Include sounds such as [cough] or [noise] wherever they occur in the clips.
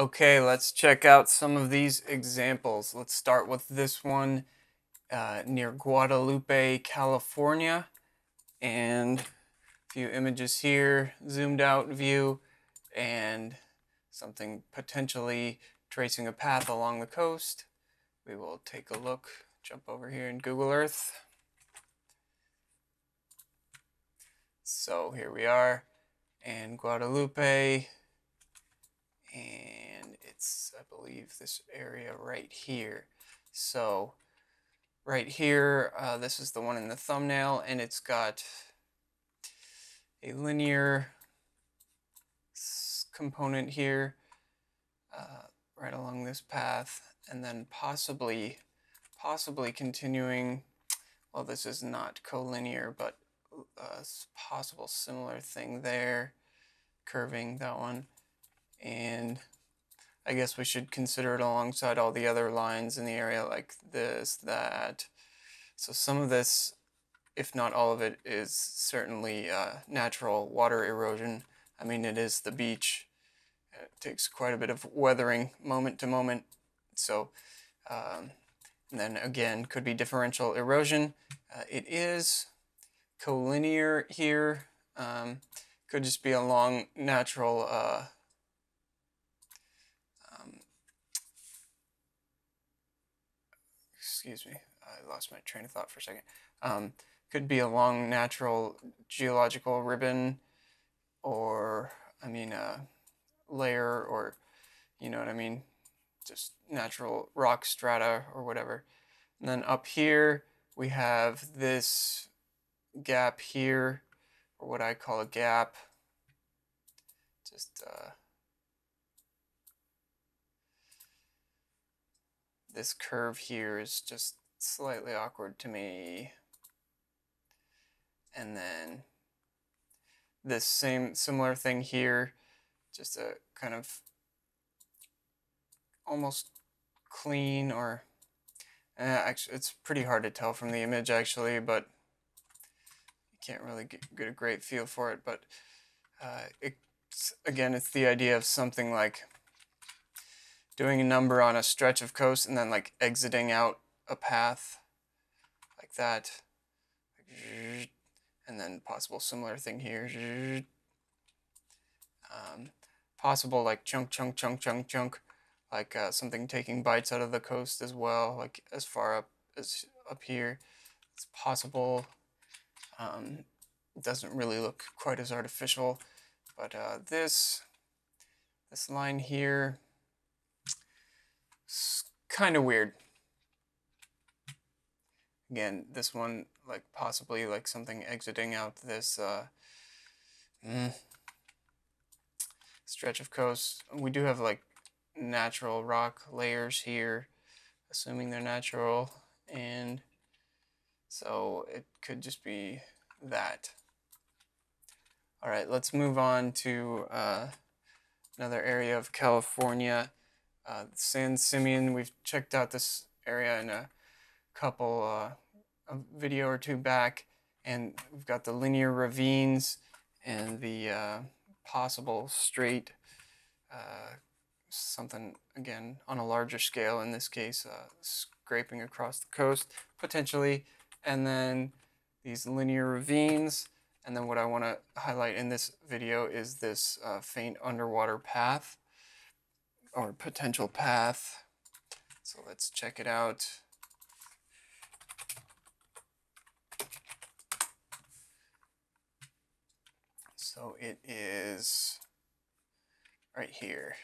Okay, let's check out some of these examples. Let's start with this one uh, near Guadalupe, California. And a few images here, zoomed out view, and something potentially tracing a path along the coast. We will take a look, jump over here in Google Earth. So here we are, in Guadalupe, and it's, I believe, this area right here. So right here, uh, this is the one in the thumbnail, and it's got a linear component here uh, right along this path, and then possibly, possibly continuing, well, this is not collinear, but a uh, possible similar thing there, curving that one and I guess we should consider it alongside all the other lines in the area like this, that. So some of this, if not all of it, is certainly uh, natural water erosion. I mean, it is the beach. It takes quite a bit of weathering moment to moment. So, um, and then again, could be differential erosion. Uh, it is collinear here. Um, could just be a long natural uh, excuse me, I lost my train of thought for a second. Um, could be a long natural geological ribbon or, I mean, a layer or, you know what I mean, just natural rock strata or whatever. And then up here, we have this gap here, or what I call a gap. Just uh, this curve here is just slightly awkward to me. And then this same similar thing here, just a kind of almost clean or uh, actually it's pretty hard to tell from the image actually, but you can't really get, get a great feel for it. But uh, it's, again, it's the idea of something like doing a number on a stretch of coast and then like exiting out a path like that. And then possible similar thing here. Um, possible like chunk, chunk, chunk, chunk, chunk, like uh, something taking bites out of the coast as well, like as far up as up here. It's possible. Um, doesn't really look quite as artificial, but uh, this this line here it's kind of weird. Again, this one, like possibly like something exiting out this uh, mm, stretch of coast. We do have like natural rock layers here, assuming they're natural, and so it could just be that. All right, let's move on to uh, another area of California uh, San Simeon. We've checked out this area in a couple uh, a video or two back, and we've got the linear ravines and the uh, possible straight uh, something again on a larger scale. In this case, uh, scraping across the coast potentially, and then these linear ravines. And then what I want to highlight in this video is this uh, faint underwater path or potential path. So let's check it out. So it is right here.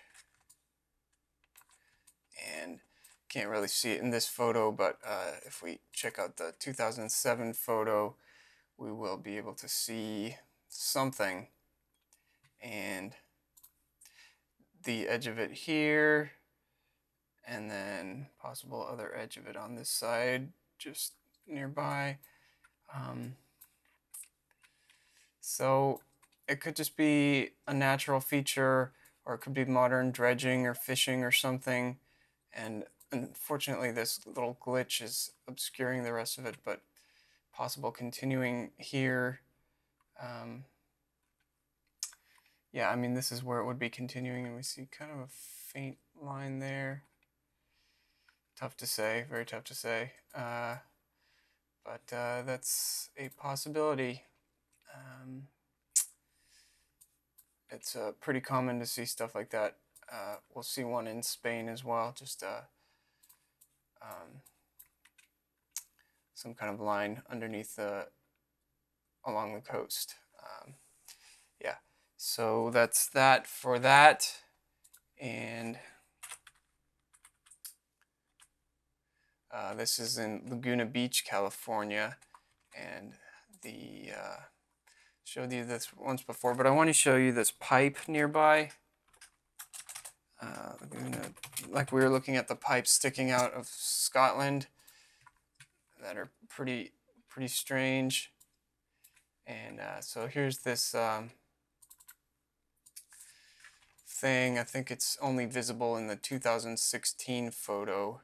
And can't really see it in this photo, but uh, if we check out the 2007 photo, we will be able to see something. And the edge of it here, and then possible other edge of it on this side, just nearby. Um, so it could just be a natural feature, or it could be modern dredging or fishing or something. And unfortunately, this little glitch is obscuring the rest of it, but possible continuing here. Um, yeah, I mean, this is where it would be continuing, and we see kind of a faint line there. Tough to say, very tough to say. Uh, but uh, that's a possibility. Um, it's uh, pretty common to see stuff like that. Uh, we'll see one in Spain as well, just uh, um, some kind of line underneath the along the coast. Um, so that's that for that, and uh, this is in Laguna Beach, California, and the uh, showed you this once before, but I want to show you this pipe nearby. Uh, Laguna, like we were looking at the pipes sticking out of Scotland that are pretty pretty strange. And uh, so here's this um, thing. I think it's only visible in the 2016 photo.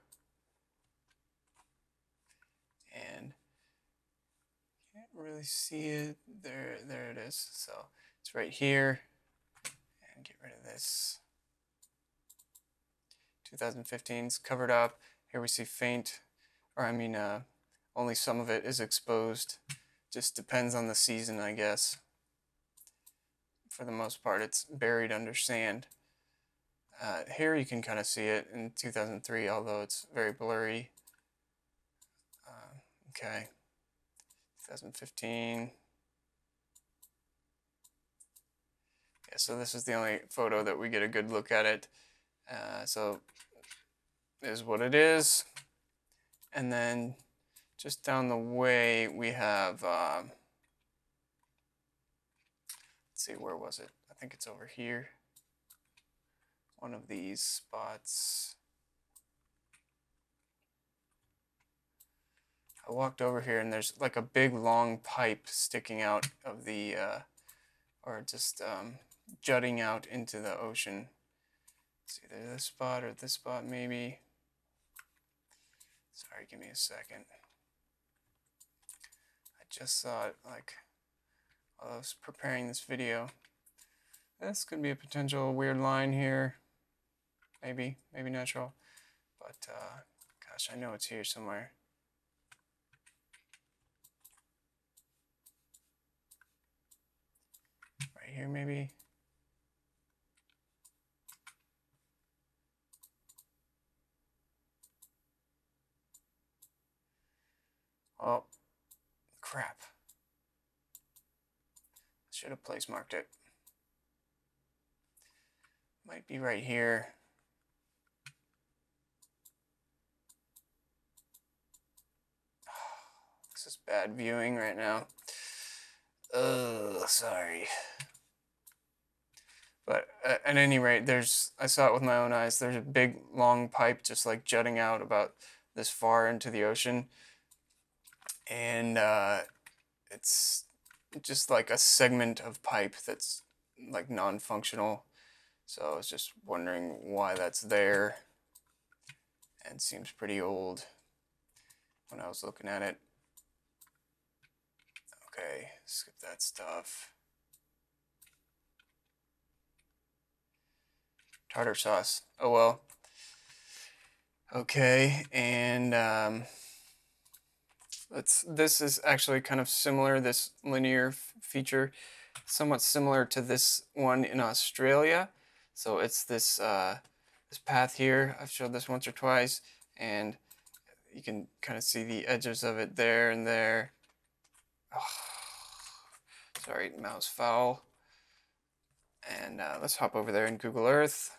And can't really see it. There, there it is. So it's right here. And get rid of this. 2015 is covered up. Here we see faint, or I mean, uh, only some of it is exposed. Just depends on the season, I guess. For the most part, it's buried under sand. Uh, here you can kind of see it in 2003, although it's very blurry. Uh, okay, 2015. Yeah, so this is the only photo that we get a good look at it. Uh, so is what it is. And then just down the way we have, uh, let's see, where was it? I think it's over here. One of these spots. I walked over here and there's like a big long pipe sticking out of the, uh, or just um, jutting out into the ocean. It's either this spot or this spot maybe. Sorry, give me a second I just saw it like I was preparing this video. This could be a potential weird line here. Maybe, maybe natural. But uh, gosh, I know it's here somewhere. Right here maybe. Oh, Crap. Should have place marked it. Might be right here. [sighs] This is bad viewing right now. Oh, sorry. But at any rate, there's I saw it with my own eyes. There's a big long pipe just like jutting out about this far into the ocean and uh, it's just like a segment of pipe that's like non-functional. So I was just wondering why that's there and seems pretty old when I was looking at it. Okay, skip that stuff. Tartar sauce. Oh well. Okay, and um, it's, this is actually kind of similar, this linear feature, somewhat similar to this one in Australia. So it's this, uh, this path here. I've showed this once or twice, and you can kind of see the edges of it there and there. Oh, [sighs] sorry, mouse foul. And uh, let's hop over there in Google Earth.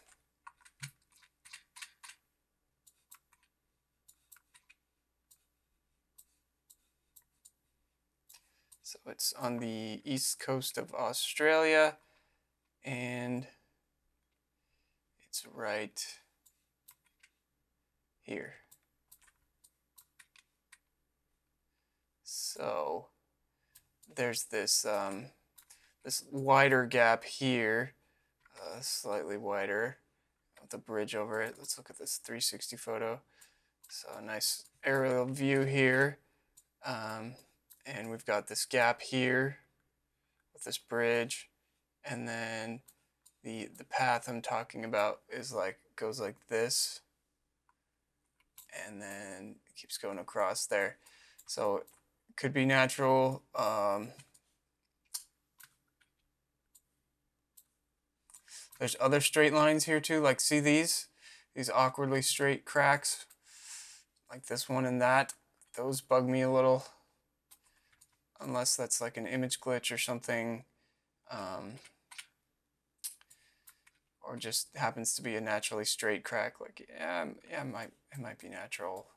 So it's on the east coast of Australia and it's right here. So there's this um, this wider gap here, uh, slightly wider with a bridge over it. Let's look at this 360 photo. So a nice aerial view here. Um, and we've got this gap here with this bridge and then the the path I'm talking about is like goes like this and then it keeps going across there. So it could be natural um, there's other straight lines here too like see these? These awkwardly straight cracks like this one and that those bug me a little unless that's like an image glitch or something um, or just happens to be a naturally straight crack. Like, yeah, yeah, it might it might be natural.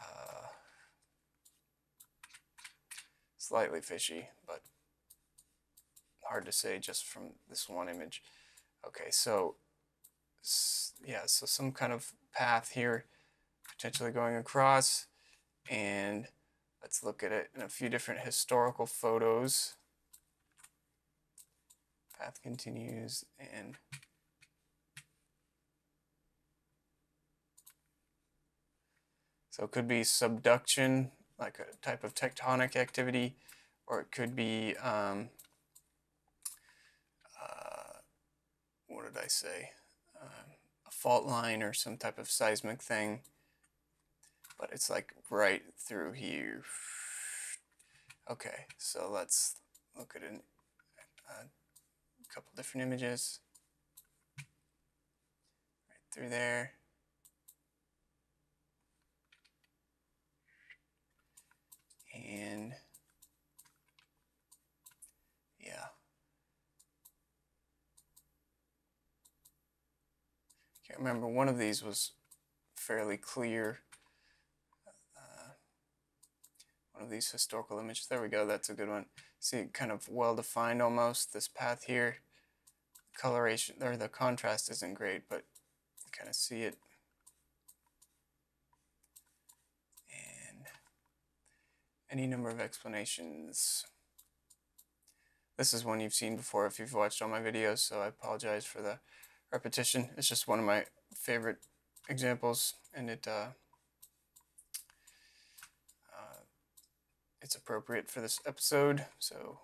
Uh, slightly fishy, but hard to say just from this one image. Okay, so yeah, so some kind of path here, potentially going across, and let's look at it in a few different historical photos. Path continues and so it could be subduction like a type of tectonic activity or it could be um, uh, what did I say? Um, a fault line or some type of seismic thing but it's like right through here okay so let's look at an, uh, couple different images right through there. And yeah. Can't remember, one of these was fairly clear. Uh, one of these historical images. There we go, that's a good one. See, kind of well defined almost, this path here coloration or the contrast isn't great, but you kind of see it. And any number of explanations. This is one you've seen before if you've watched all my videos, so I apologize for the repetition. It's just one of my favorite examples, and it uh, it's appropriate for this episode, so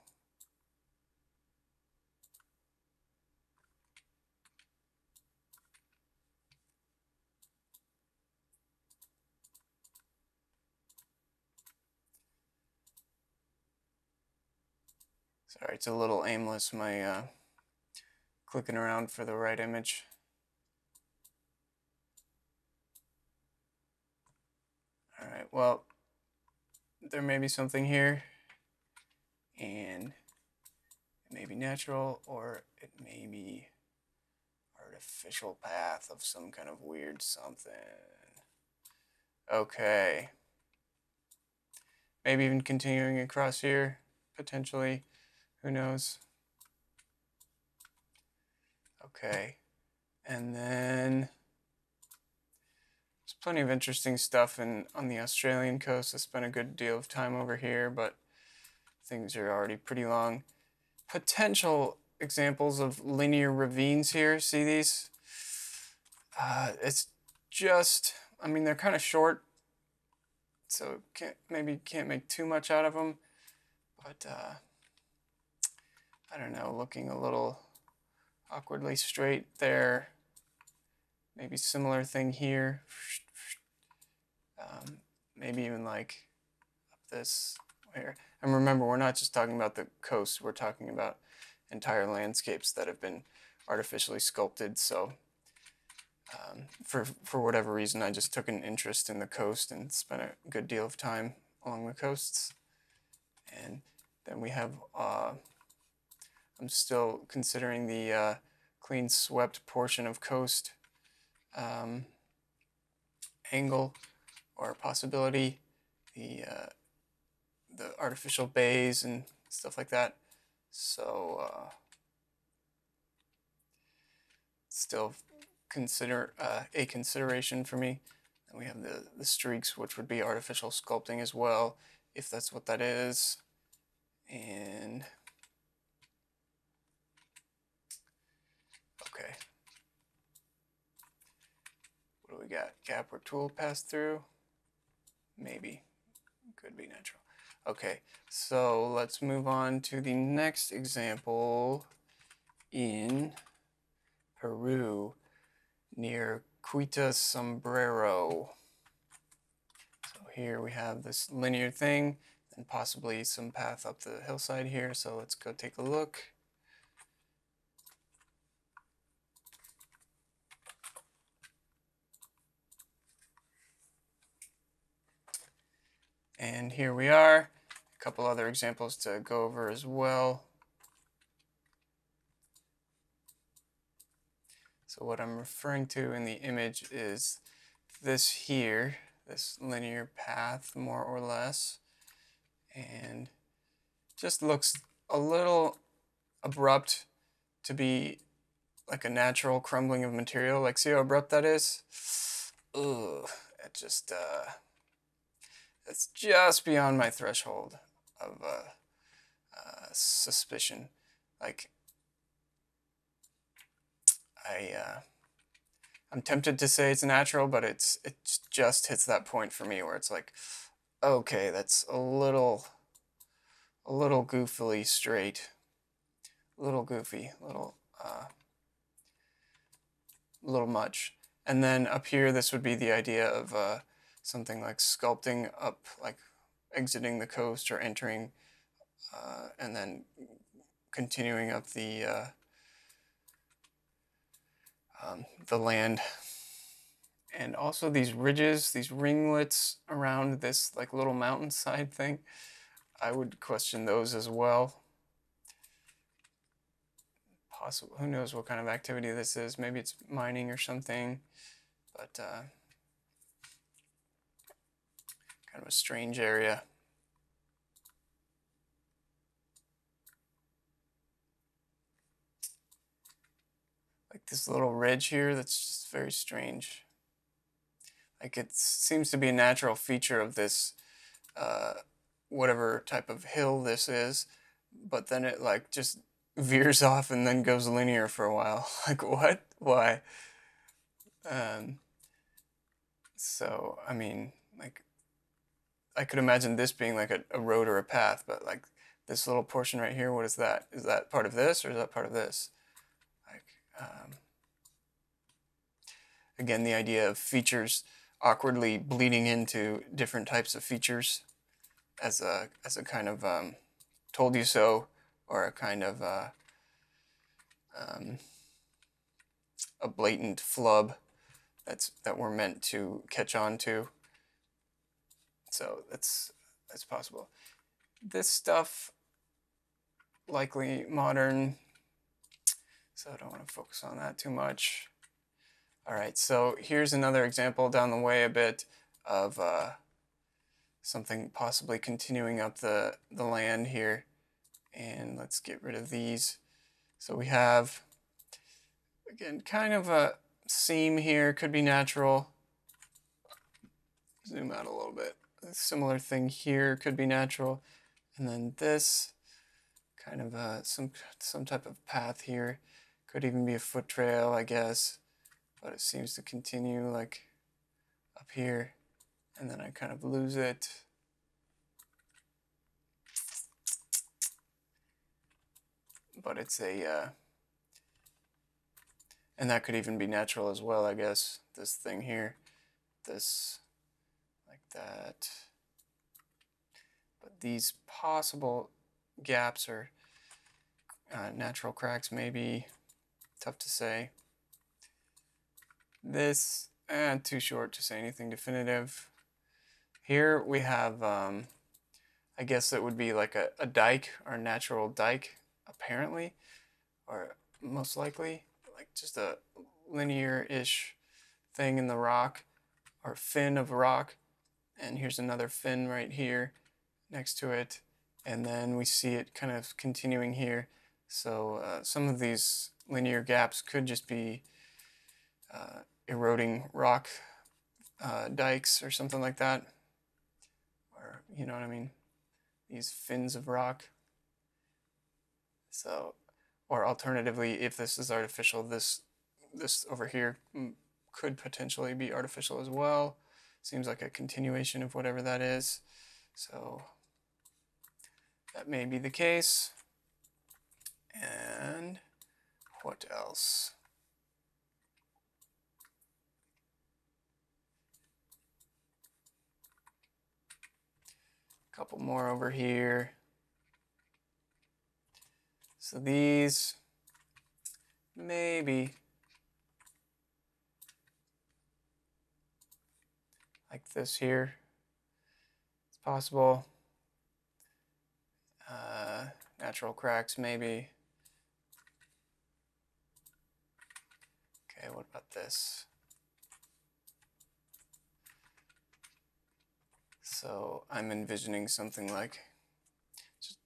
Sorry, it's a little aimless, my uh, clicking around for the right image. Alright, well, there may be something here, and it may be natural, or it may be artificial path of some kind of weird something. Okay. Maybe even continuing across here, potentially. Who knows? Okay. And then plenty of interesting stuff in on the Australian coast. I spent a good deal of time over here, but things are already pretty long. Potential examples of linear ravines here. See these? Uh, it's just, I mean, they're kind of short, so can't maybe can't make too much out of them, but uh, I don't know, looking a little awkwardly straight there. Maybe similar thing here. Um, maybe even like up this here. And remember, we're not just talking about the coast, we're talking about entire landscapes that have been artificially sculpted. So um, for, for whatever reason, I just took an interest in the coast and spent a good deal of time along the coasts. And then we have uh, I'm still considering the uh, clean swept portion of coast um, angle or possibility, the, uh, the artificial bays and stuff like that. So uh, still consider uh, a consideration for me. And we have the, the streaks, which would be artificial sculpting as well, if that's what that is. And Okay. What do we got? Gap where tool passed through? Maybe. Could be natural. Okay, so let's move on to the next example. in Peru near Cuita Sombrero. So here we have this linear thing and possibly some path up the hillside here. So let's go take a look. And here we are. A couple other examples to go over as well. So what I'm referring to in the image is this here, this linear path more or less, and just looks a little abrupt to be like a natural crumbling of material. Like see how abrupt that is? Ugh, it just, uh, it's just beyond my threshold of uh, uh, suspicion. Like I uh, I'm tempted to say it's natural, but it's it just hits that point for me where it's like, okay, that's a little a little goofily straight, a little goofy, a little uh, little much. And then up here, this would be the idea of uh, something like sculpting up, like exiting the coast or entering, uh, and then continuing up the uh, um, the land. And also these ridges, these ringlets around this like little mountainside thing, I would question those as well. Possible, who knows what kind of activity this is? Maybe it's mining or something, but uh, kind of a strange area. like this little ridge here that's just very strange. Like it seems to be a natural feature of this, uh, whatever type of hill this is, but then it like just veers [laughs] off and then goes linear for a while. [laughs] like what? Why? Um, so, I mean, like, I could imagine this being like a, a road or a path, but like this little portion right here, what is that? Is that part of this or is that part of this? Um, again, the idea of features awkwardly bleeding into different types of features as a, as a kind of um, told you so or a kind of uh, um, a blatant flub that's that we're meant to catch on to. So that's that's possible. This stuff likely modern so I don't want to focus on that too much. All right, so here's another example down the way a bit of uh, something possibly continuing up the, the land here. And let's get rid of these. So we have, again, kind of a seam here, could be natural. Zoom out a little bit. A similar thing here could be natural. And then this, kind of uh, some, some type of path here. Could even be a foot trail, I guess. But it seems to continue like up here. And then I kind of lose it. But it's a, uh, and that could even be natural as well, I guess. This thing here, this, that. But these possible gaps or uh, natural cracks may be Tough to say. This, eh, too short to say anything definitive. Here we have, um, I guess it would be like a, a dike or natural dike, apparently, or most likely, like just a linear-ish thing in the rock, or fin of rock. And here's another fin right here next to it. And then we see it kind of continuing here. So uh, some of these linear gaps could just be uh, eroding rock uh, dikes or something like that. Or, you know what I mean? These fins of rock. So, or alternatively, if this is artificial, this this over here could potentially be artificial as well. Seems like a continuation of whatever that is. So that may be the case. And what else? A couple more over here. So these, maybe, like this here, it's possible. Uh, natural cracks, maybe. Okay, what about this? So I'm envisioning something like just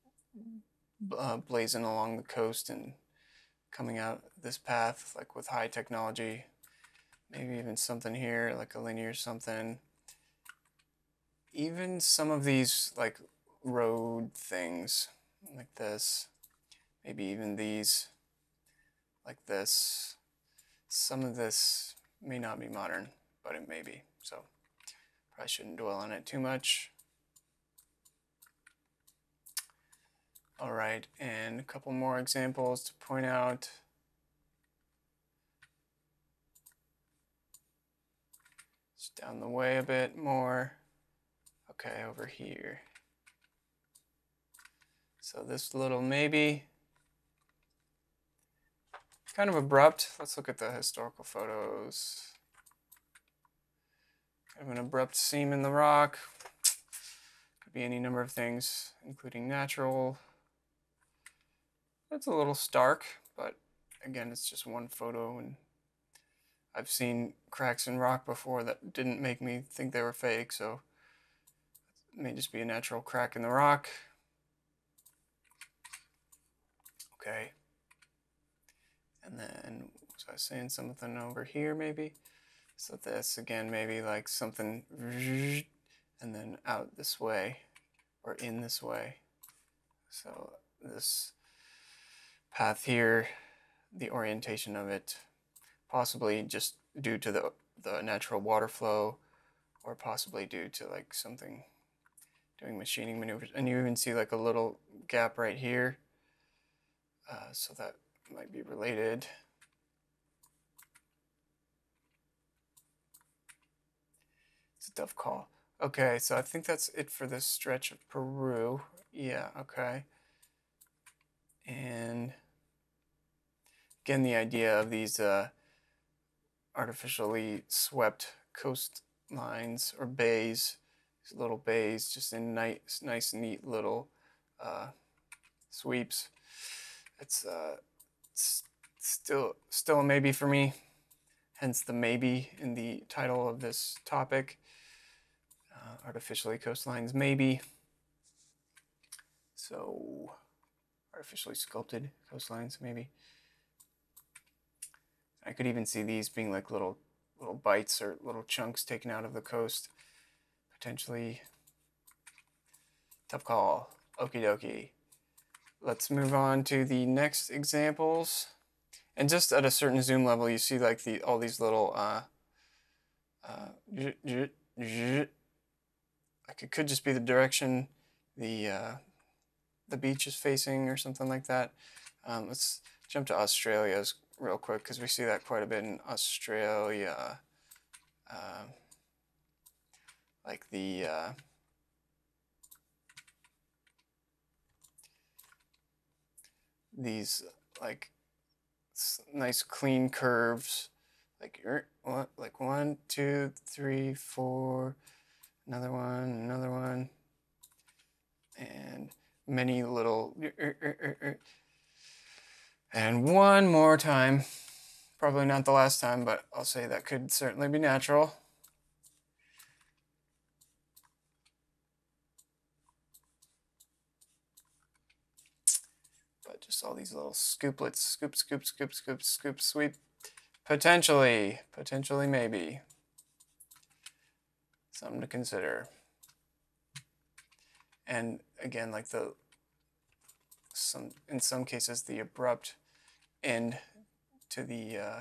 uh, blazing along the coast and coming out this path, like with high technology. Maybe even something here, like a linear something. Even some of these like road things, like this. Maybe even these, like this. Some of this may not be modern, but it may be. So. Probably shouldn't dwell on it too much. All right, and a couple more examples to point out. Just down the way a bit more. Okay, over here. So this little maybe, kind of abrupt. Let's look at the historical photos. Kind of an abrupt seam in the rock. Could be any number of things, including natural. It's a little stark, but again, it's just one photo, and I've seen cracks in rock before that didn't make me think they were fake, so may just be a natural crack in the rock. Okay. And then, was I saying something over here maybe? So this again, maybe like something and then out this way or in this way. So this path here, the orientation of it, possibly just due to the, the natural water flow or possibly due to like something doing machining maneuvers. And you even see like a little gap right here. Uh, so that might be related. It's a tough call. Okay, so I think that's it for this stretch of Peru. Yeah, okay. And again, the idea of these uh, artificially swept coastlines or bays, little bays, just in nice, nice, neat little uh, sweeps. It's, uh, still, still a maybe for me. Hence the maybe in the title of this topic uh, artificially coastlines, maybe. So, artificially sculpted coastlines, maybe. I could even see these being like little little bites or little chunks taken out of the coast. Potentially. Tough call. Okie dokie. Let's move on to the next examples. And just at a certain zoom level, you see like the all these little uh, uh, like it could just be the direction the uh, the beach is facing or something like that. Um, let's jump to Australia's real quick because we see that quite a bit in Australia. Uh, like the uh, these like nice clean curves like er, like one two three four another one, another one, and many little, er, er, and one more time. Probably not the last time, but I'll say that could certainly be natural. But all these little scooplets, scoop, scoop, scoop, scoop, scoop, sweep. Potentially, potentially maybe. Something to consider. And again, like the some in some cases the abrupt end to the uh,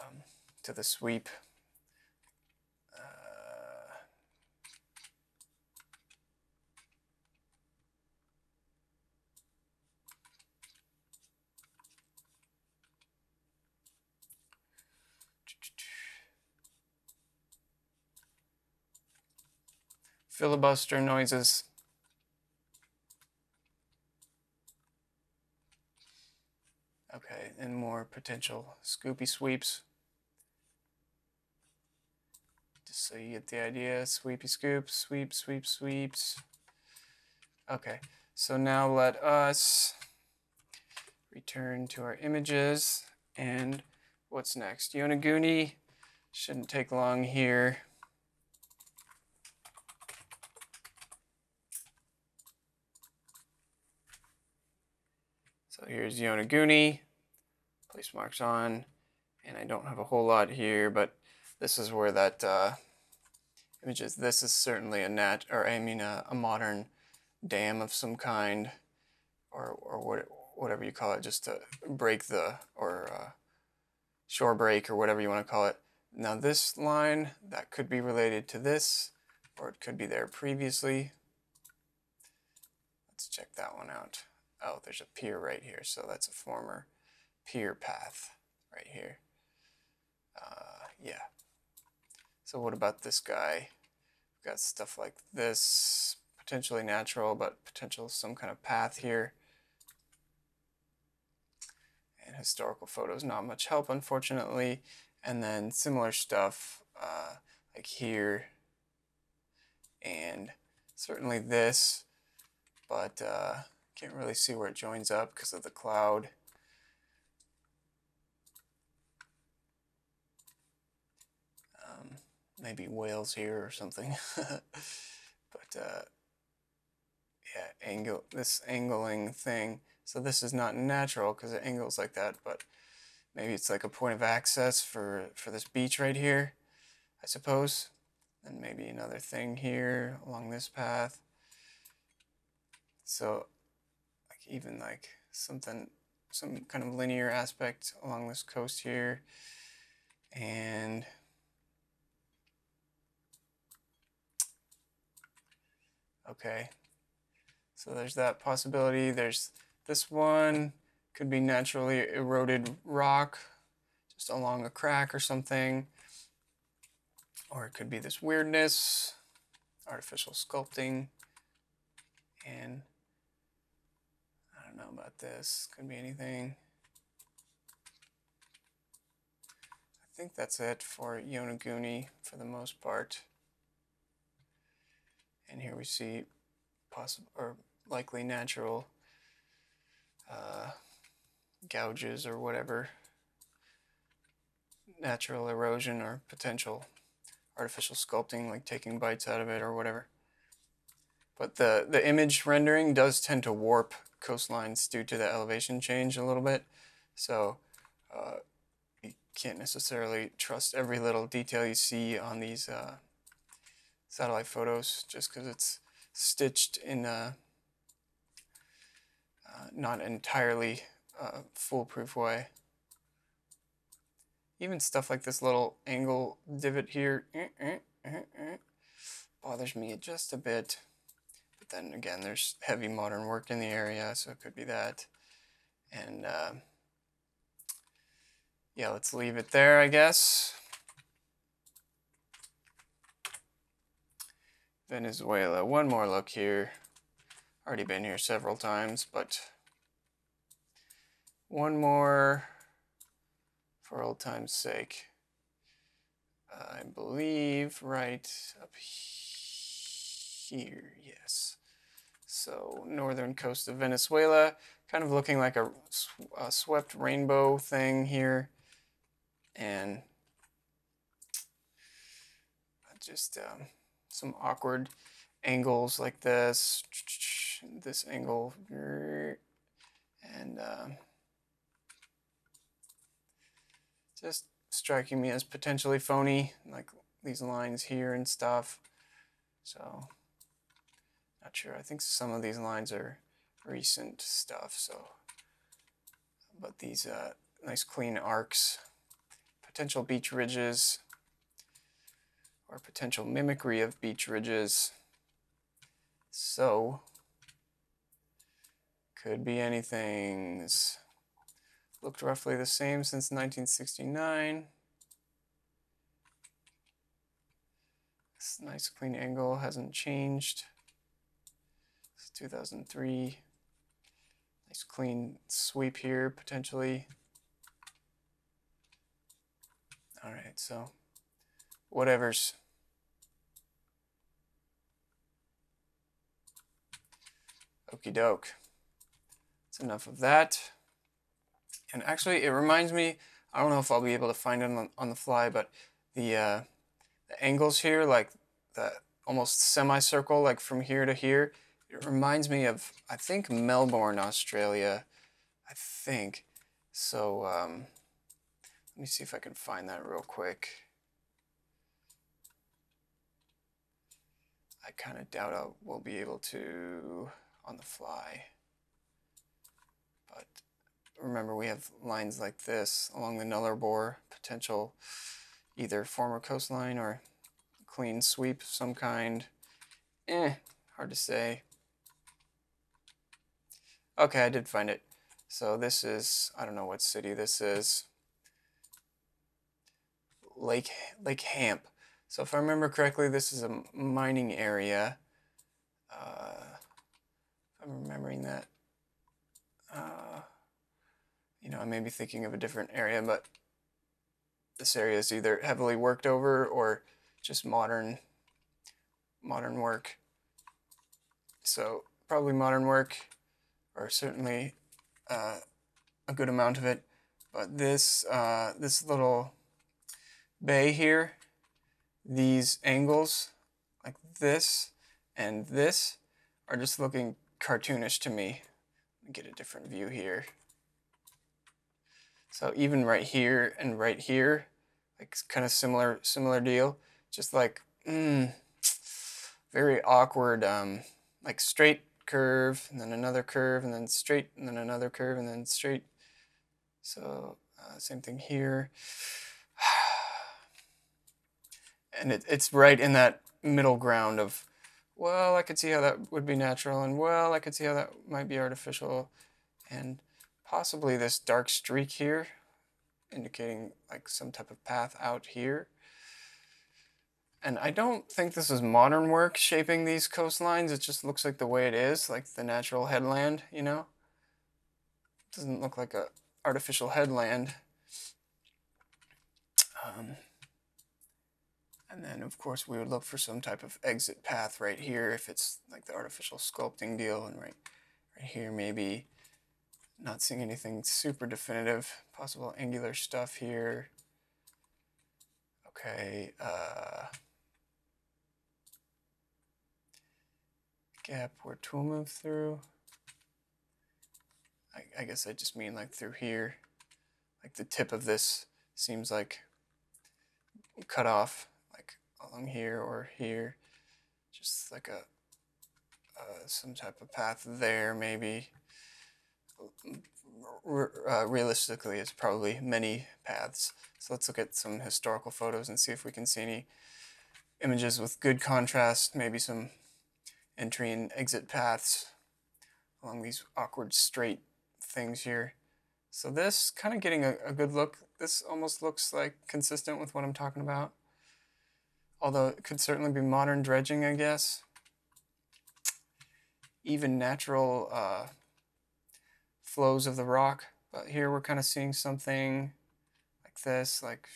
um, to the sweep. Filibuster noises. Okay, and more potential scoopy sweeps. Just so you get the idea, sweepy scoops, sweep, sweep, sweeps. Okay, so now let us return to our images and what's next? Yonaguni shouldn't take long here. So here's Yonaguni, place marks on, and I don't have a whole lot here, but this is where that uh, image is. This is certainly a nat, or I mean a, a modern dam of some kind, or or what, whatever you call it, just to break the or uh, shore break or whatever you want to call it. Now this line that could be related to this, or it could be there previously. Let's check that one out. Oh, there's a pier right here, so that's a former pier path right here. Uh, yeah. So what about this guy? We've got stuff like this, potentially natural, but potential some kind of path here. And historical photos, not much help, unfortunately. And then similar stuff uh, like here and certainly this, but uh, can't really see where it joins up because of the cloud. Um, maybe whales here or something. [laughs] but uh, yeah, angle this angling thing. So this is not natural because it angles like that, but maybe it's like a point of access for, for this beach right here, I suppose. And maybe another thing here along this path. So even like something, some kind of linear aspect along this coast here. And okay, so there's that possibility. There's this one, could be naturally eroded rock just along a crack or something. Or it could be this weirdness, artificial sculpting, and don't know about this. Could be anything. I think that's it for Yonaguni for the most part. And here we see possible or likely natural uh, gouges or whatever, natural erosion or potential artificial sculpting, like taking bites out of it or whatever. But the, the image rendering does tend to warp coastlines due to the elevation change a little bit. So uh, you can't necessarily trust every little detail you see on these uh, satellite photos just because it's stitched in a uh, not entirely uh, foolproof way. Even stuff like this little angle divot here eh, eh, eh, bothers me just a bit. But then again, there's heavy modern work in the area, so it could be that. And uh, yeah, let's leave it there, I guess. Venezuela, one more look here. Already been here several times, but one more for old time's sake. I believe right up here, yes. So northern coast of Venezuela, kind of looking like a, a swept rainbow thing here. And just um, some awkward angles like this, this angle, and uh, just striking me as potentially phony, like these lines here and stuff. So not sure. I think some of these lines are recent stuff. So, but these uh, nice clean arcs, potential beach ridges, or potential mimicry of beach ridges. So, could be anything. Looked roughly the same since 1969. This nice clean angle hasn't changed. It's 2003. Nice clean sweep here, potentially. All right, so whatever's. Okie doke. That's enough of that. And actually, it reminds me, I don't know if I'll be able to find it on, on the fly, but the, uh, the angles here, like the almost semicircle, like from here to here, it reminds me of, I think, Melbourne, Australia. I think. So, um, let me see if I can find that real quick. I kind of doubt I will be able to on the fly. But remember, we have lines like this along the Nullarbor, potential either former coastline or clean sweep of some kind. Eh, hard to say. Okay, I did find it. So this is, I don't know what city this is. Lake Lake Hamp. So if I remember correctly, this is a mining area. Uh, I'm remembering that. Uh, you know, I may be thinking of a different area, but this area is either heavily worked over or just modern modern work. So probably modern work, or certainly uh, a good amount of it. But this uh, this little bay here, these angles like this and this are just looking cartoonish to me. Get a different view here. So even right here and right here, like kind of similar similar deal. Just like mm, very awkward, um, like straight curve and then another curve and then straight and then another curve and then straight. So uh, same thing here [sighs] and it, it's right in that middle ground of, well, I could see how that would be natural, and well, I could see how that might be artificial, and possibly this dark streak here, indicating like some type of path out here. And I don't think this is modern work shaping these coastlines. It just looks like the way it is, like the natural headland, you know? Doesn't look like a artificial headland. Um, and then of course we would look for some type of exit path right here if it's like the artificial sculpting deal and right, right here maybe not seeing anything super definitive. Possible angular stuff here. Okay. Uh, gap where tool move through. I, I guess I just mean like through here. Like the tip of this seems like cut off like along here or here. Just like a uh, some type of path there, maybe. uh, realistically, it's probably many paths. So let's look at some historical photos and see if we can see any images with good contrast, maybe some entry and exit paths along these awkward straight things here. So this, kind of getting a, a good look, this almost looks like consistent with what I'm talking about although it could certainly be modern dredging, I guess. Even natural uh, flows of the rock. But here we're kind of seeing something like this, like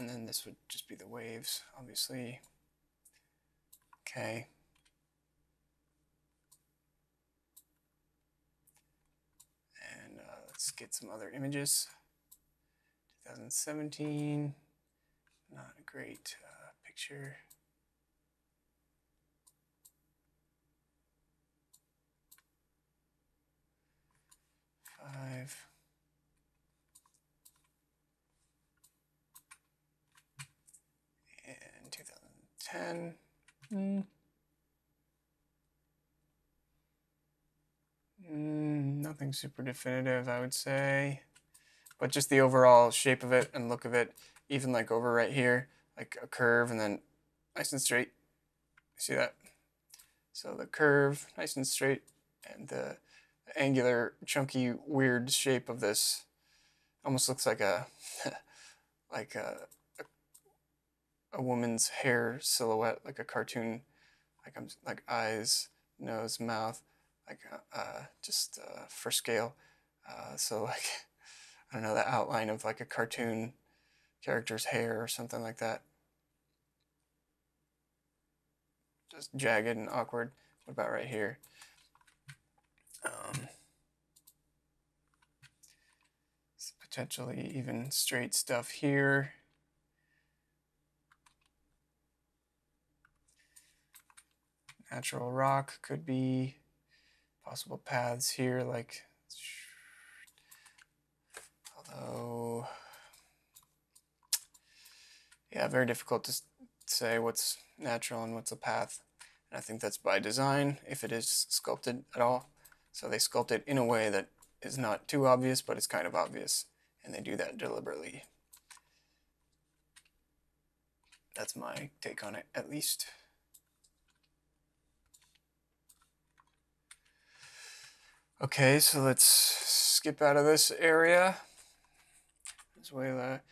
and then this would just be the waves, obviously. Okay. And uh, let's get some other images. 2017. Not a great uh, picture. Five. And 2010. Mm. Mm, nothing super definitive, I would say but just the overall shape of it and look of it, even like over right here, like a curve and then nice and straight. See that? So the curve, nice and straight, and the angular, chunky, weird shape of this almost looks like a [laughs] like a, a, woman's hair silhouette, like a cartoon, like I'm like eyes, nose, mouth, like uh, uh just uh, for scale. Uh, so like [laughs] I don't know the outline of like a cartoon character's hair or something like that. Just jagged and awkward. What about right here? Um, potentially even straight stuff here. Natural rock could be possible paths here, like, although, yeah, very difficult to say what's natural and what's a path. And I think that's by design, if it is sculpted at all. So they sculpt it in a way that is not too obvious, but it's kind of obvious. And they do that deliberately. That's my take on it, at least. Okay, so let's skip out of this area. Venezuela,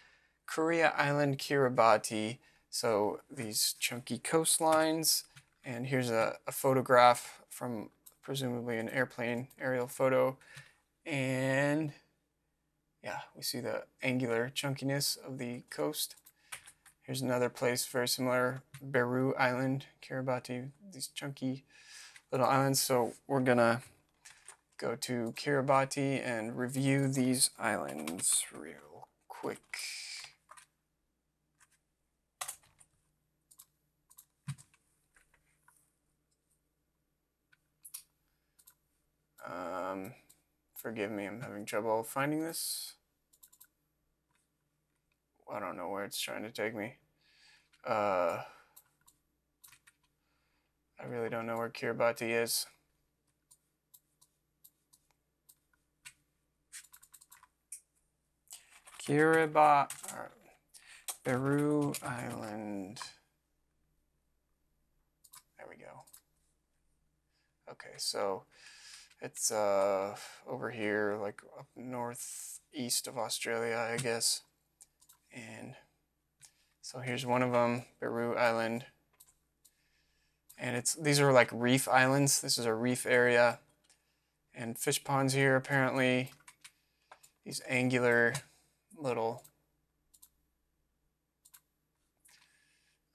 Kuria Island, Kiribati. So these chunky coastlines. And here's a, a photograph from presumably an airplane aerial photo. And yeah, we see the angular chunkiness of the coast. Here's another place very similar, Beru Island, Kiribati, these chunky little islands. So we're gonna go to Kiribati and review these islands real quick. Um, forgive me, I'm having trouble finding this. I don't know where it's trying to take me. Uh, I really don't know where Kiribati is. Kiribati, Beru Island. There we go. Okay, so it's uh, over here, like up northeast of Australia, I guess. And so here's one of them, Beru Island. And it's these are like reef islands. This is a reef area. And fish ponds here, apparently. These angular little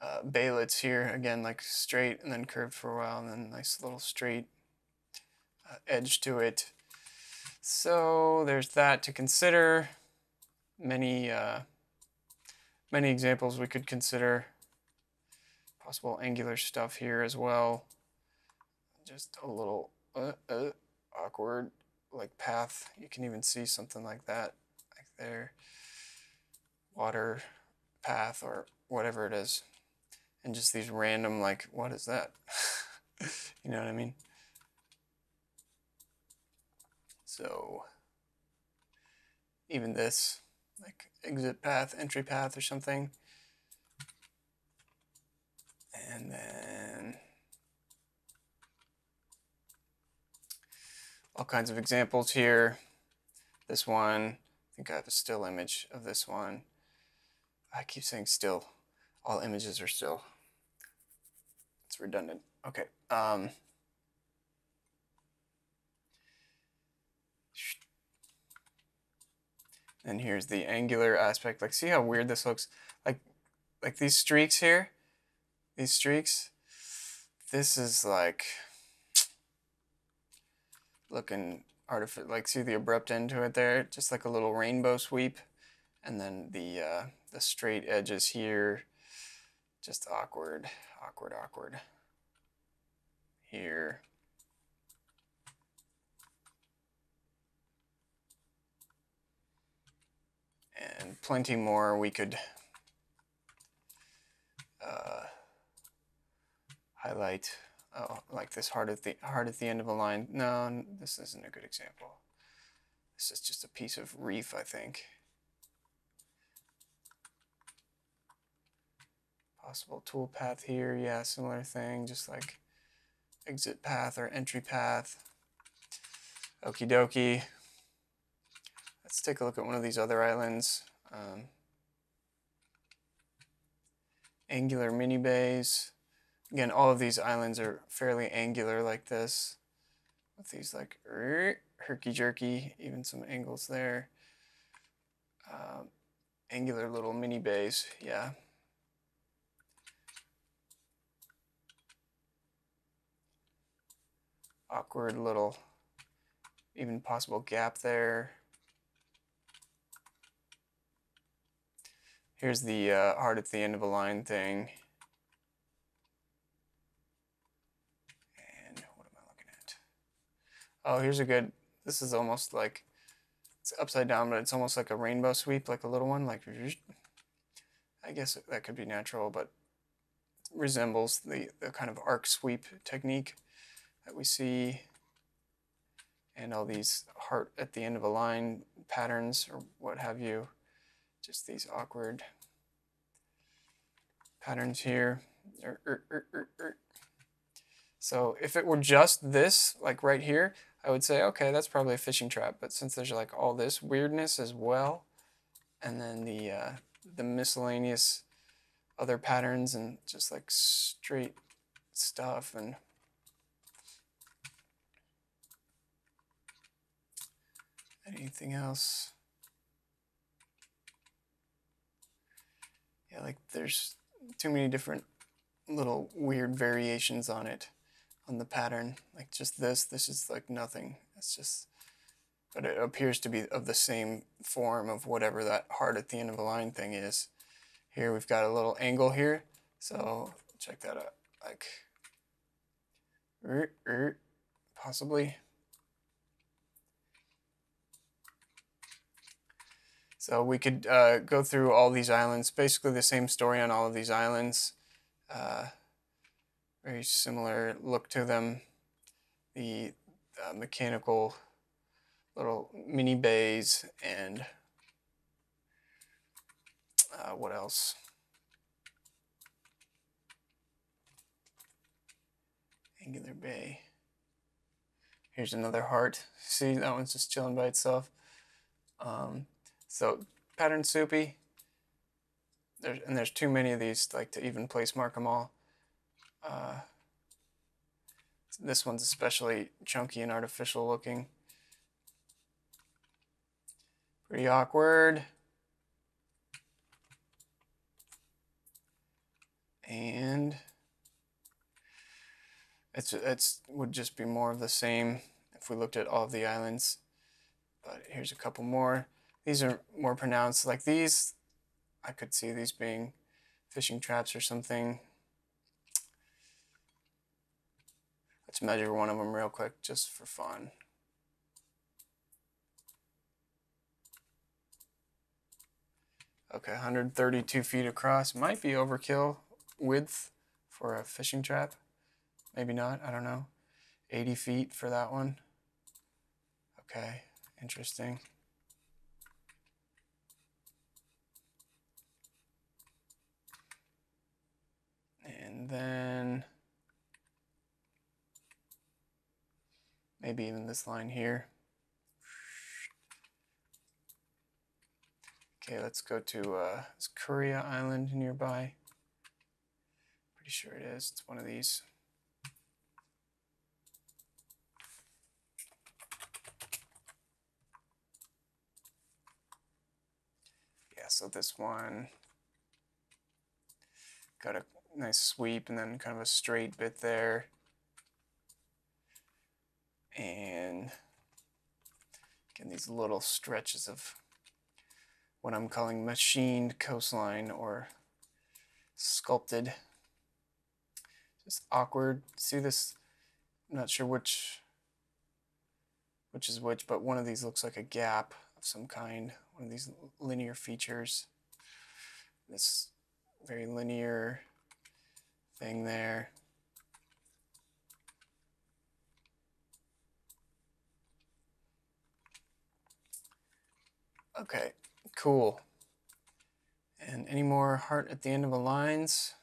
uh, baylets here. Again, like straight and then curved for a while, and then nice little straight uh, edge to it. So there's that to consider. Many, uh, many examples we could consider. Possible angular stuff here as well. Just a little uh, uh, awkward like path. You can even see something like that, there. Water path or whatever it is. And just these random like, what is that? [laughs] you know what I mean? So even this, like exit path, entry path or something. And then all kinds of examples here. This one, I think I have a still image of this one. I keep saying still. All images are still. It's redundant. Okay. Um, And here's the angular aspect. Like, see how weird this looks? Like, like these streaks here, these streaks, this is like looking artificial. Like, see the abrupt end to it there? Just like a little rainbow sweep. And then the, uh, the straight edges here, just awkward, awkward, awkward. Here. and plenty more we could uh, highlight. Oh, like this heart at the heart at the end of a line. No, this isn't a good example. This is just a piece of reef, I think. Possible tool path here, yeah, similar thing, just like exit path or entry path. Okie dokie. Let's take a look at one of these other islands. Um, angular mini bays. Again, all of these islands are fairly angular like this. With these like herky-jerky, even some angles there. Uh, angular little mini bays, yeah. Awkward little, even possible gap there. Here's the uh, heart at the end of a line thing. And what am I looking at? Oh, here's a good, this is almost like, it's upside down, but it's almost like a rainbow sweep, like a little one. Like, I guess that could be natural, but resembles the, the kind of arc sweep technique that we see and all these heart at the end of a line patterns or what have you just these awkward patterns here. Er, er, er, so if it were just this, like right here, I would say, okay, that's probably a fishing trap. But since there's like all this weirdness as well, and then the, uh, the miscellaneous other patterns and just like straight stuff and anything else. yeah, like there's too many different little weird variations on it, on the pattern. Like just this, this is like nothing. It's just, but it appears to be of the same form of whatever that heart at the end of a line thing is. Here we've got a little angle here, so check that out. Like, er, er, possibly. So we could uh, go through all these islands, basically the same story on all of these islands. Uh, very similar look to them. The uh, mechanical little mini bays and uh, what else? Angular Bay. Here's another heart. See, that one's just chilling by itself. Um, so pattern soupy. There's, and there's too many of these like to even place mark them all. Uh, this one's especially chunky and artificial looking. Pretty awkward. And it's it's would just be more of the same if we looked at all of the islands. But here's a couple more. These are more pronounced. Like these, I could see these being fishing traps or something. Let's measure one of them real quick just for fun. Okay, 132 feet across. Might be overkill width for a fishing trap. Maybe not, I don't know. 80 feet for that one. Okay, interesting. And then maybe even this line here. Okay, let's go to uh, is Kuria Island nearby. Pretty sure it is. It's one of these. Yeah, so this one got a nice sweep and then kind of a straight bit there. And again, these little stretches of what I'm calling machined coastline or sculpted. Just awkward. See this? I'm not sure which which is which, but one of these looks like a gap of some kind. One of these linear features. This very linear thing there. Okay, cool. And any more heart at the end of the lines?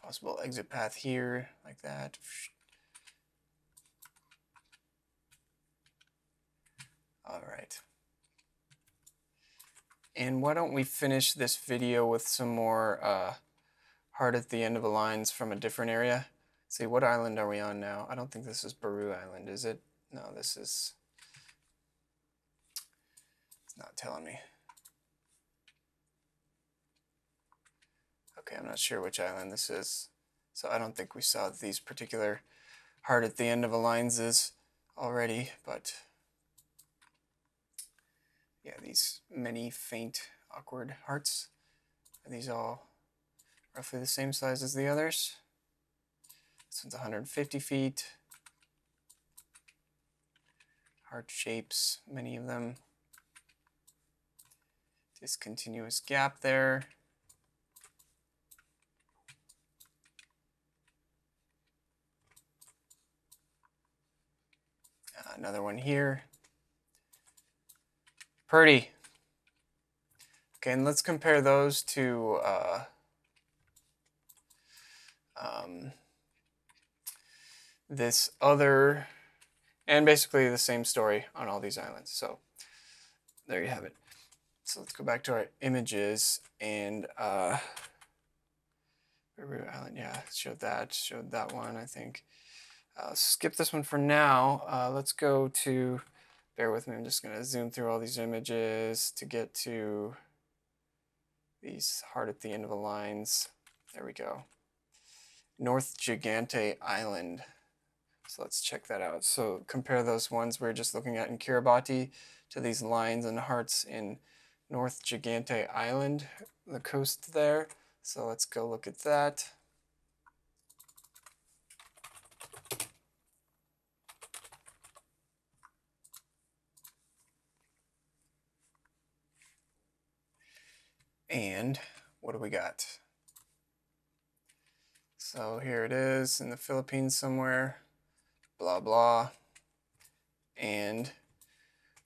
Possible exit path here, like that. All right. And why don't we finish this video with some more uh, heart at the end of the lines from a different area. See, what island are we on now? I don't think this is Beru Island, is it? No, this is... It's not telling me. Okay, I'm not sure which island this is. So I don't think we saw these particular heart at the end of a lines is already, but yeah, these many faint, awkward hearts. Are these all roughly the same size as the others? This one's 150 feet. Heart shapes, many of them. Discontinuous gap there. Uh, another one here. Pretty. Okay, and let's compare those to uh, um, this other, and basically the same story on all these islands. So there you have it. So let's go back to our images and uh, Island, yeah, showed that, showed that one, I think. Uh, skip this one for now. Uh, let's go to bear with me, I'm just to zoom through all these images to get to these heart at the end of the lines. There we go. North Gigante Island. So let's check that out. So compare those ones we are just looking at in Kiribati to these lines and hearts in North Gigante Island, the coast there. So let's go look at that. And what do we got? So here it is in the Philippines somewhere, blah, blah. And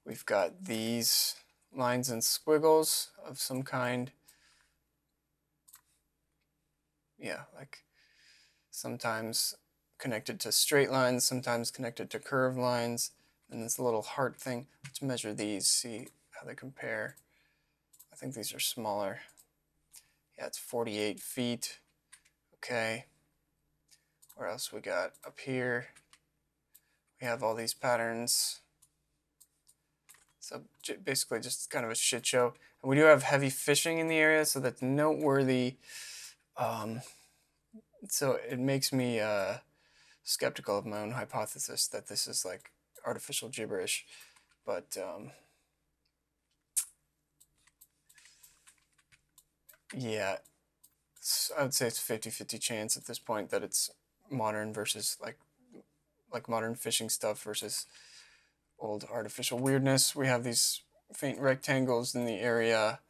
we've got these lines and squiggles of some kind. Yeah, like sometimes connected to straight lines, sometimes connected to curved lines, and this little heart thing. Let's measure these, see how they compare. I think these are smaller. Yeah, it's 48 feet. Okay. Where else we got? Up here, we have all these patterns. So basically just kind of a shit show. And we do have heavy fishing in the area, so that's noteworthy. Um, so it makes me uh, skeptical of my own hypothesis that this is like artificial gibberish. But um, Yeah, I would say it's 50-50 chance at this point that it's modern versus like like modern fishing stuff versus old artificial weirdness. We have these faint rectangles in the area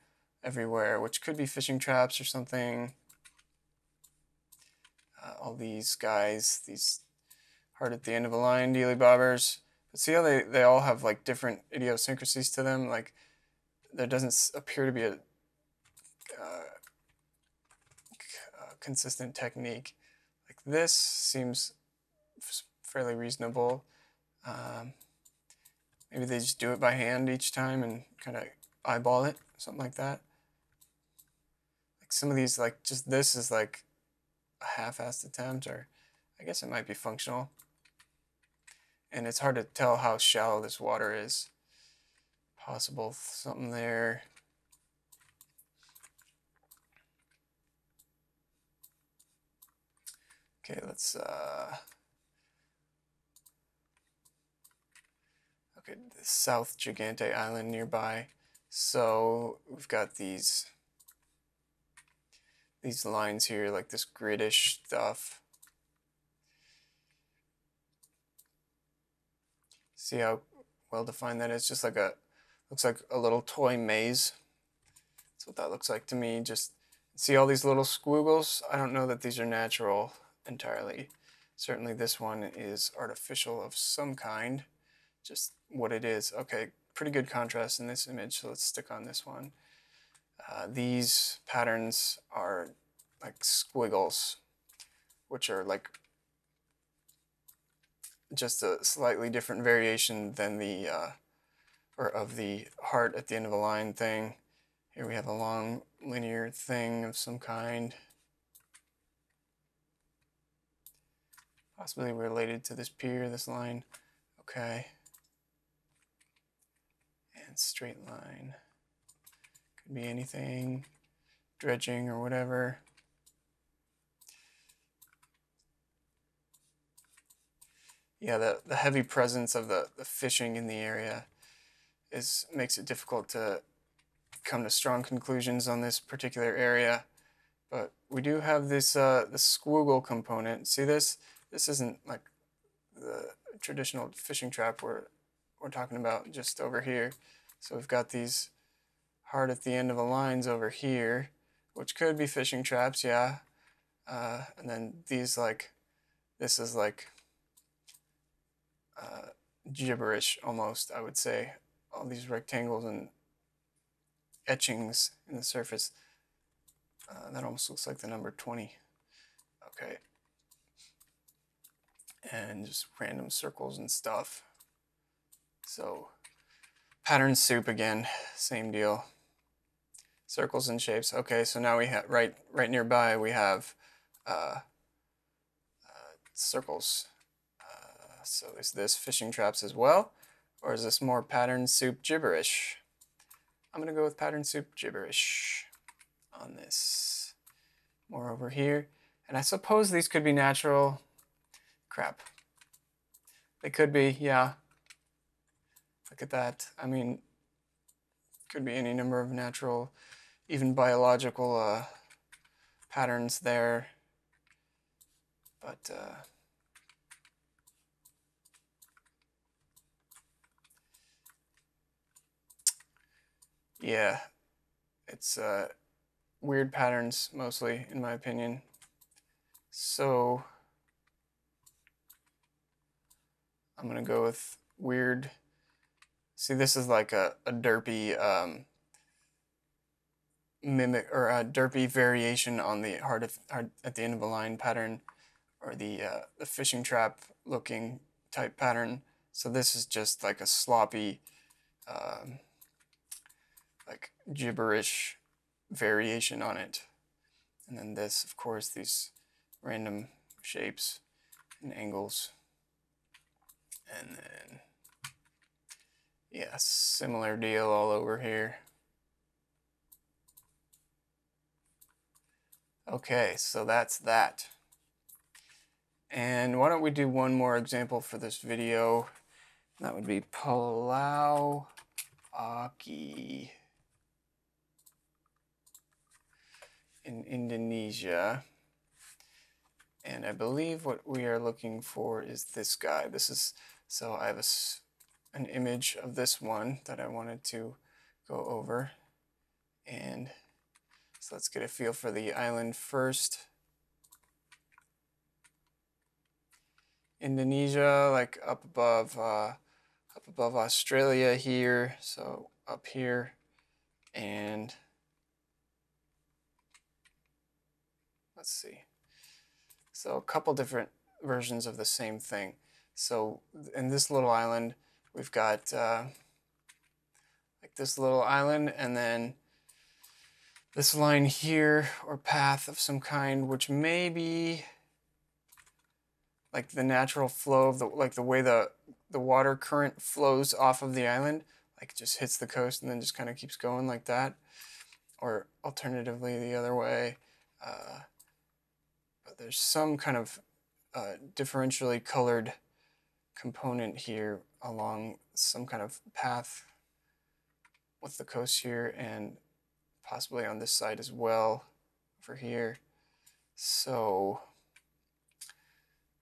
everywhere, which could be fishing traps or something. Uh, all these guys, these hard at the end of a line, dealy bobbers. But see how they, they all have like different idiosyncrasies to them? Like there doesn't appear to be a uh, consistent technique. Like this seems fairly reasonable. Um, maybe they just do it by hand each time and kind of eyeball it, something like that. Like some of these, like just this is like a half-assed attempt, or I guess it might be functional. And it's hard to tell how shallow this water is. Possible something there. Okay, let's, uh, okay, the South Gigante Island nearby. So we've got these, these lines here, like this gridish stuff. See how well defined that is? Just like a, looks like a little toy maze. That's what that looks like to me. Just see all these little squiggles? I don't know that these are natural entirely. Certainly this one is artificial of some kind, just what it is. Okay, pretty good contrast in this image, so let's stick on this one. Uh, these patterns are like squiggles, which are like just a slightly different variation than the uh, or of the heart at the end of a line thing. Here we have a long linear thing of some kind. Possibly related to this pier, this line. Okay. And straight line. Could be anything, dredging or whatever. Yeah, the, the heavy presence of the, the fishing in the area is makes it difficult to come to strong conclusions on this particular area. But we do have this uh, the squiggle component. See this? This isn't like the traditional fishing trap we're, we're talking about just over here. So we've got these hard at the end of the lines over here, which could be fishing traps, yeah. Uh, and then these like, this is like uh, gibberish almost, I would say. All these rectangles and etchings in the surface. Uh, that almost looks like the number 20. Okay. And just random circles and stuff. So pattern soup again, same deal. Circles and shapes. Okay, so now we have right right nearby we have uh, uh, circles. Uh, so is this fishing traps as well, or is this more pattern soup gibberish? I'm gonna go with pattern soup gibberish on this. More over here. And I suppose these could be natural. Crap. They could be, yeah. Look at that. I mean, could be any number of natural, even biological uh, patterns there. But uh, yeah, it's uh, weird patterns mostly, in my opinion. So I'm gonna go with weird. See, this is like a, a derpy um, mimic or a derpy variation on the heart, of, at the end of a line pattern or the, uh, the fishing trap looking type pattern. So this is just like a sloppy, um, like gibberish variation on it. And then this, of course, these random shapes and angles. And then, yeah, similar deal all over here. Okay, so that's that. And why don't we do one more example for this video. That would be Palau Aki in Indonesia. And I believe what we are looking for is this guy. This is, so I have a, an image of this one that I wanted to go over. And so let's get a feel for the island first. Indonesia, like up above, uh, up above Australia here. So up here and let's see. So a couple different versions of the same thing. So in this little island, we've got uh, like this little island and then this line here or path of some kind, which may be like the natural flow of the, like the way the, the water current flows off of the island, like just hits the coast and then just kind of keeps going like that. Or alternatively the other way. Uh, but there's some kind of uh, differentially colored component here along some kind of path with the coast here and possibly on this side as well over here. So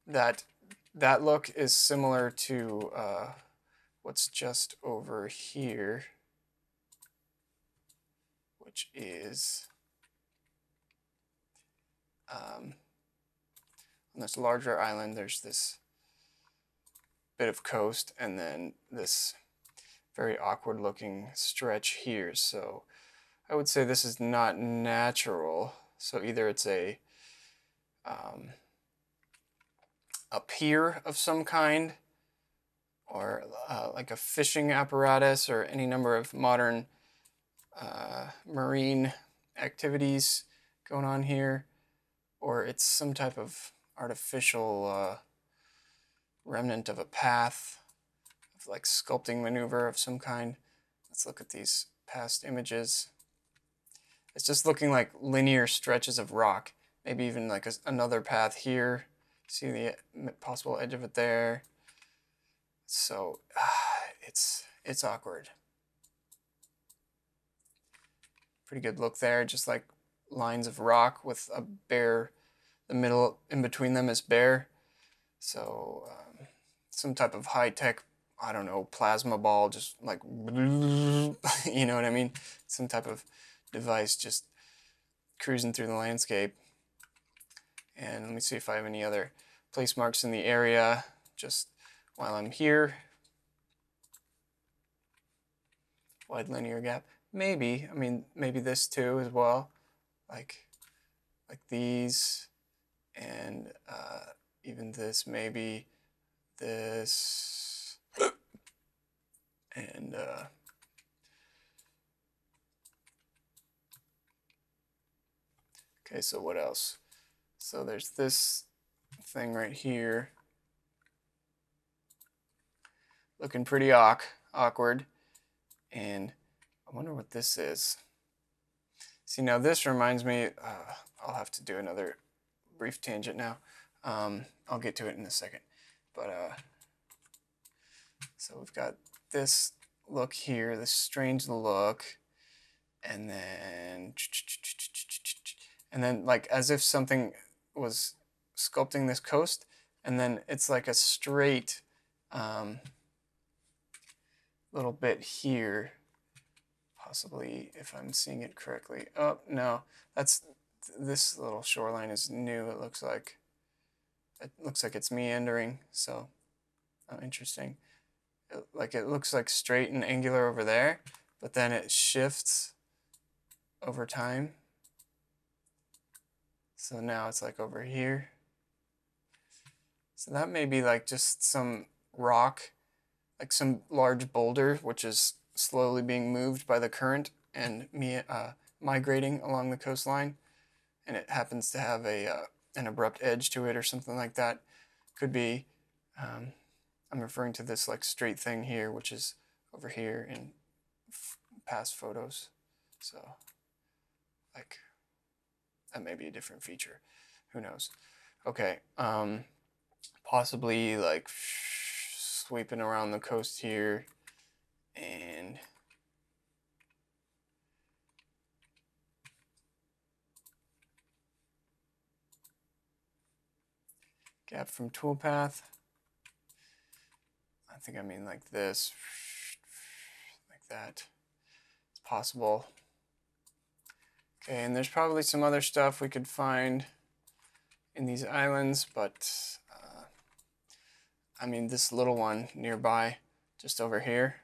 that that look is similar to uh, what's just over here, which is um, on this larger island, there's this bit of coast and then this very awkward looking stretch here. So I would say this is not natural. So either it's a um, a pier of some kind, or uh, like a fishing apparatus or any number of modern uh, marine activities going on here, or it's some type of artificial uh, remnant of a path, of like sculpting maneuver of some kind. Let's look at these past images. It's just looking like linear stretches of rock, maybe even like a, another path here. See the possible edge of it there. So uh, [sighs] it's it's awkward. Pretty good look there, just like lines of rock with a bare, the middle in between them is bare. So um, some type of high tech, I don't know, plasma ball, just like, [laughs] you know what I mean? Some type of device just cruising through the landscape. And let me see if I have any other place marks in the area just while I'm here. Wide linear gap. Maybe, I mean, maybe this too as well. Like, like these and uh, even this, maybe this and uh, okay, so what else? So there's this thing right here. Looking pretty awk, awkward. And I wonder what this is. See, now this reminds me, uh, I'll have to do another brief tangent now. Um, I'll get to it in a second. But, uh, so we've got this look here, this strange look, and then, and then like as if something was sculpting this coast, and then it's like a straight um, little bit here, possibly if I'm seeing it correctly. Oh, no, that's this little shoreline is new, it looks like. It looks like it's meandering, so oh, interesting. It, like it looks like straight and angular over there, but then it shifts over time. So now it's like over here. So that may be like just some rock, like some large boulder, which is slowly being moved by the current and me uh, migrating along the coastline. And it happens to have a uh, an abrupt edge to it or something like that. Could be, um, I'm referring to this like straight thing here, which is over here in past photos. So like that may be a different feature. Who knows? Okay. Um, possibly like sweeping around the coast here and gap from toolpath. I think I mean like this, like that. It's possible. Okay, and there's probably some other stuff we could find in these islands, but uh, I mean this little one nearby, just over here,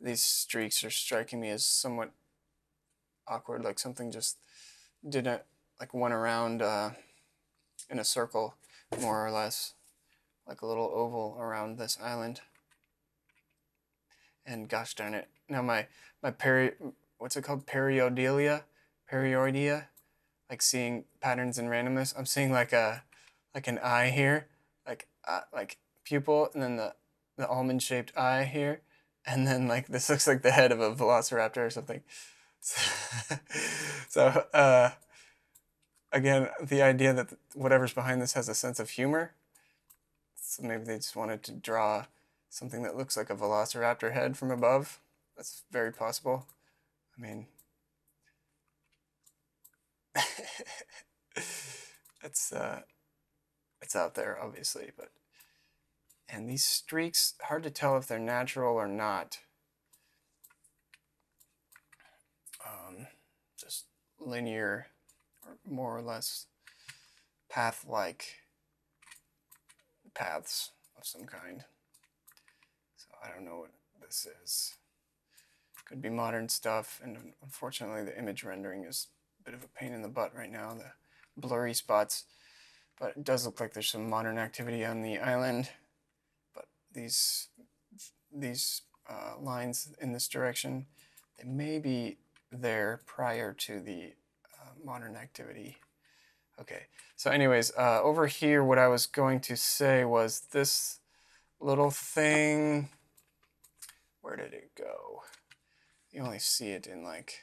these streaks are striking me as somewhat awkward, like something just didn't, like went around uh, in a circle, more or less, like a little oval around this island. And gosh darn it, now my, my peri what's it called? Periodelia, perioidea, like seeing patterns in randomness. I'm seeing like a, like an eye here, like uh, like pupil, and then the the almond shaped eye here, and then like this looks like the head of a velociraptor or something. [laughs] so uh, again, the idea that whatever's behind this has a sense of humor. So maybe they just wanted to draw something that looks like a velociraptor head from above. That's very possible. I mean, [laughs] it's uh, it's out there obviously, but and these streaks hard to tell if they're natural or not. Um, just linear, more or less path-like paths of some kind. So I don't know what this is. Could be modern stuff, and unfortunately the image rendering is a bit of a pain in the butt right now, the blurry spots. But it does look like there's some modern activity on the island, but these these uh, lines in this direction, they may be there prior to the modern activity. Okay, so anyways, uh, over here, what I was going to say was this little thing, where did it go? You only see it in like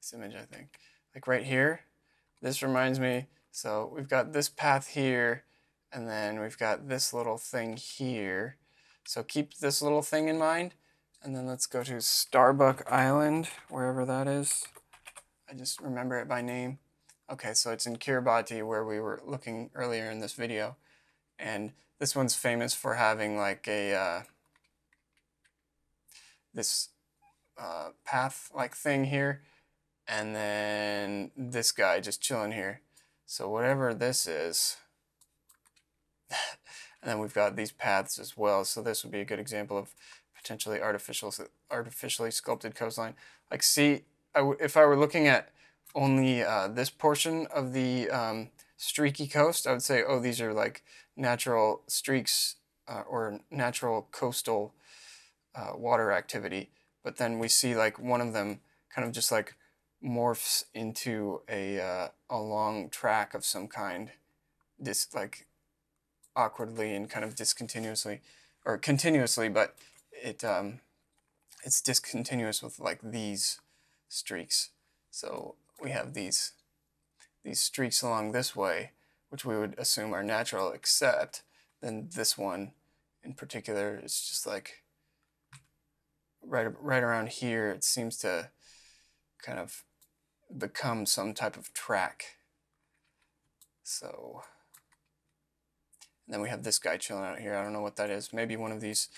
this image, I think. Like right here, this reminds me, so we've got this path here, and then we've got this little thing here. So keep this little thing in mind, and then let's go to Starbuck Island, wherever that is. I just remember it by name. Okay, so it's in Kiribati where we were looking earlier in this video. And this one's famous for having like a, uh, this uh, path like thing here. And then this guy just chilling here. So whatever this is, [laughs] and then we've got these paths as well. So this would be a good example of potentially artificial, artificially sculpted coastline. Like see, if I were looking at only uh, this portion of the um, streaky coast, I would say, oh, these are like natural streaks uh, or natural coastal uh, water activity. But then we see like one of them kind of just like morphs into a, uh, a long track of some kind, this like awkwardly and kind of discontinuously, or continuously, but it um, it's discontinuous with like these streaks. So we have these these streaks along this way, which we would assume are natural, except then this one in particular is just like right right around here. It seems to kind of become some type of track. So and then we have this guy chilling out here. I don't know what that is. Maybe one of these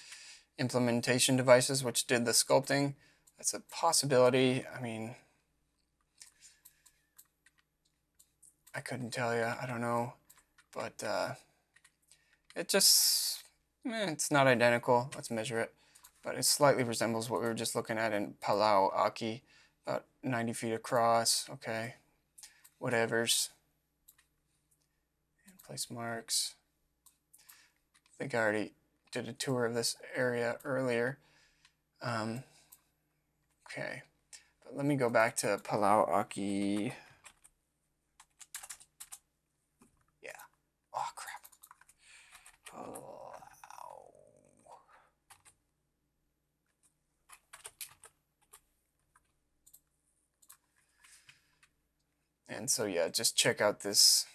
implementation devices which did the sculpting. That's a possibility. I mean, I couldn't tell you. I don't know. But uh, it just, eh, it's not identical. Let's measure it. But it slightly resembles what we were just looking at in Palau Aki. About 90 feet across. Okay. Whatevers. And place marks. I think I already did a tour of this area earlier. Um, okay, but let me go back to Palau Aki. Yeah. Oh, crap. Oh, and so yeah, just check out this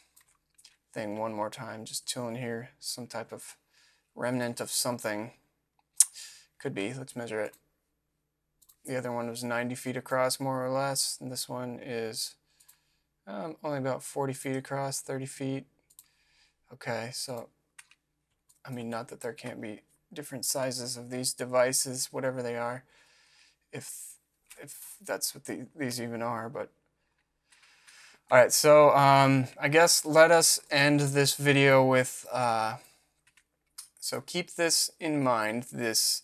thing one more time, just chilling here, some type of remnant of something. Could be. Let's measure it. The other one was 90 feet across, more or less. And this one is um, only about 40 feet across, 30 feet. Okay, so, I mean, not that there can't be different sizes of these devices, whatever they are, if, if that's what the, these even are, but all right, so um, I guess let us end this video with uh, so keep this in mind, this,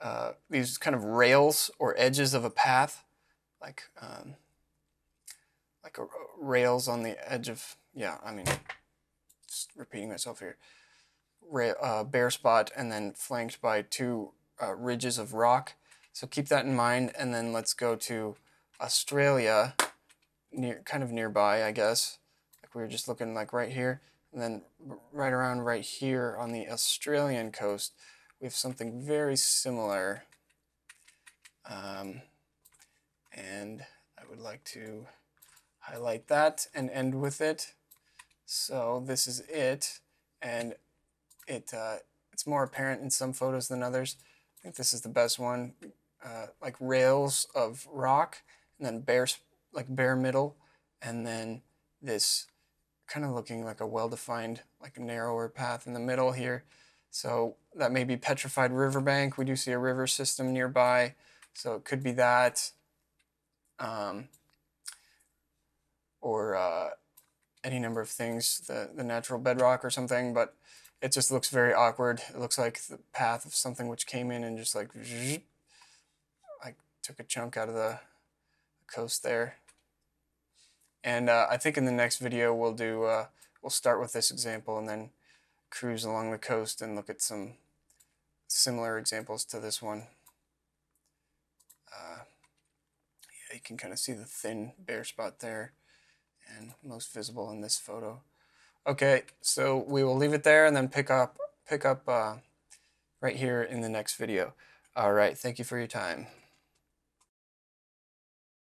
uh, these kind of rails or edges of a path, like, um, like a, rails on the edge of, yeah, I mean, just repeating myself here, Ra uh, bare spot and then flanked by two uh, ridges of rock. So keep that in mind, and then let's go to Australia, near, kind of nearby, I guess. Like we were just looking like right here. And then right around right here on the Australian coast, we have something very similar. Um, and I would like to highlight that and end with it. So this is it, and it uh, it's more apparent in some photos than others. I think this is the best one, uh, like rails of rock, and then bare, like bare middle, and then this kind of looking like a well-defined, like narrower path in the middle here. So that may be petrified riverbank. We do see a river system nearby, so it could be that. Um, or uh, any number of things, the, the natural bedrock or something, but it just looks very awkward. It looks like the path of something which came in and just like, like took a chunk out of the coast there. And uh, I think in the next video we'll do, uh, we'll start with this example and then cruise along the coast and look at some similar examples to this one. Uh, yeah, you can kind of see the thin bare spot there and most visible in this photo. Okay, so we will leave it there and then pick up pick up uh, right here in the next video. All right, thank you for your time.